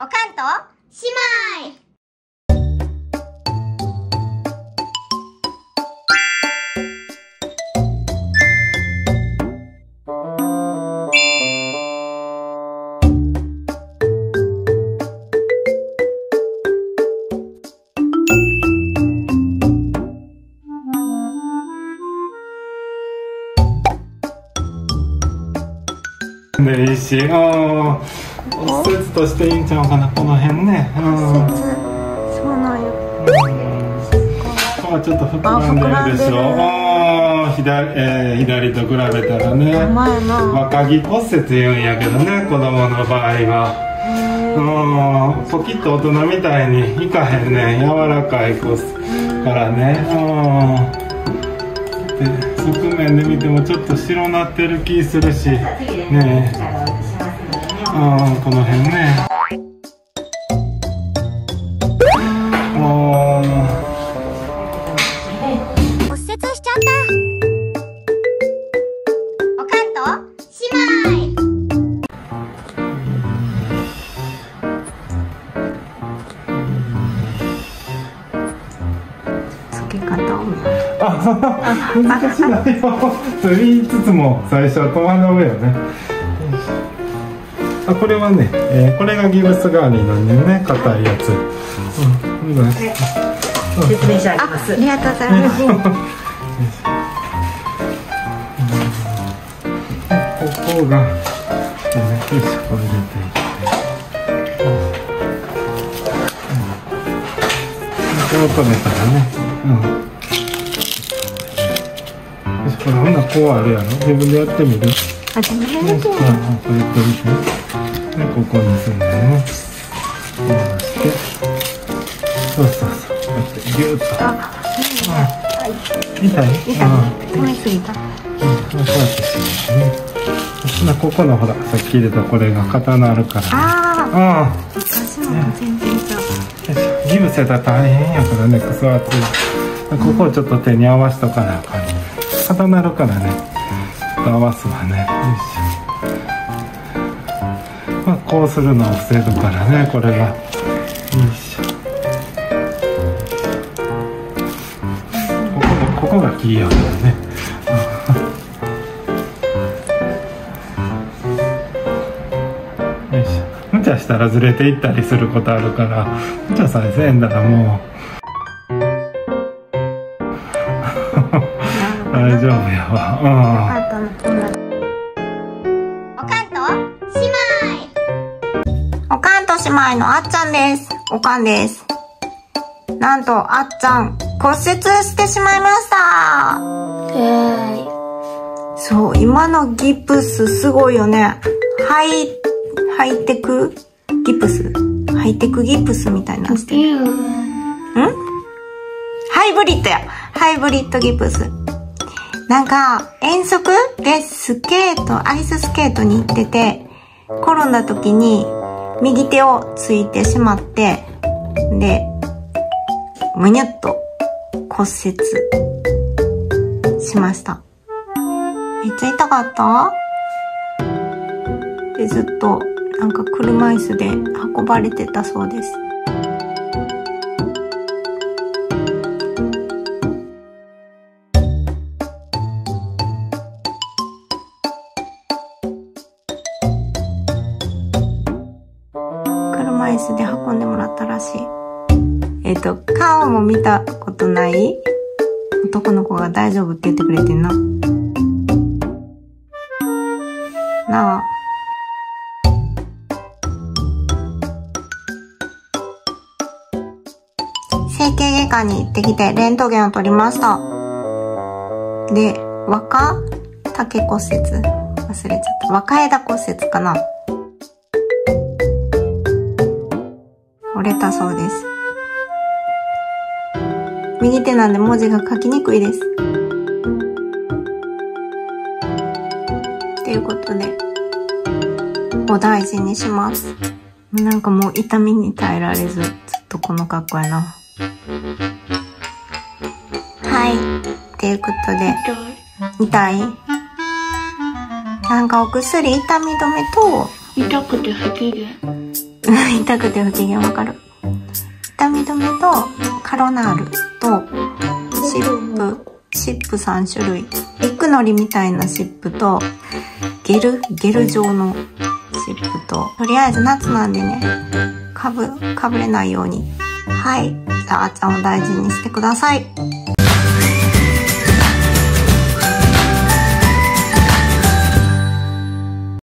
おかんと姉妹。でいいし、うん、施設としていいんちゃうかな、この辺ね。うん。そうなんよここはちょっと膨らんでるでしょ。あー左、えー左と比べたらね。若木骨折言うんやけどね、子供の場合は。うん、ポキッと大人みたいにいかへんね、柔らかい骨からね。うん。で側面で見てもちょっと白なってる気するし。ねえ。うん、この辺ね。あ骨折しちゃったおかんと姉妹あ、難しいなよ。と言いつつも最初は戸惑うよね。あ、これはね、えーこれがギブスガーニーなんだよね、硬いやつ。うん、うん。説明書ありますありがとうございますここが、ね、よいしょ、これ入れていって。うん。を止めたらね、うん。これほんならこうあるやろ。自分でやってみる始めるうん、うん、これやってみて。で、ここにするん。だよね。こうして。そうそうそう。こうやってギュッと。あ痛い痛い痛い止めすぎたうん、こうやってしまうね。そん。なここのほら、さっき入れたこれが刀あるから。あああ昔の全然ちゃうあ、ギブセだ大変やからね、クソ熱い。ここをちょっと手に合わしとかなあかん。ね。刀あるからね。と合わすわね。よいしょ。まあ、こうするのを防ぐからね、これが。よいしょ。ここが、ここがキーやからね。よいしょ無茶したらずれていったりすることあるから無茶さえせんだらもうあったおかんと姉妹おかんと姉妹のあっちゃんです。おかんです。なんと、あっちゃん、骨折してしまいました。そう、今のギプスすごいよね。ハイ、ハイテクギプス？ハイテクギプスみたいなのしてる。ん？ハイブリッドや。ハイブリッドギプス。なんか、遠足でスケート、アイススケートに行ってて、転んだ時に右手をついてしまって、で、むにゅっと骨折しました。めっちゃ痛かった？で、ずっとなんか車椅子で運ばれてたそうです。椅子で運んでもらったらしい。えっ、と、顔も見たことない男の子が大丈夫って言ってくれてんな。なあ。整形外科に行ってきてレントゲンを取りました。で、若？竹骨折忘れちゃった。若枝骨折かなれたそうです。右手なんで文字が書きにくいです。ということで、お大事にします。なんかもう痛みに耐えられず、ずっとこの格好やな。はい。ということで、痛いなんかお薬痛み止めと、痛くて吐きで。痛くて不機嫌わかる。痛み止めとカロナールとシップ、シップ3種類。ビッグのりみたいなシップとゲル、ゲル状のシップと、とりあえず夏なんでね、かぶ、かぶれないように。はい。じゃあ、あちゃんを大事にしてください。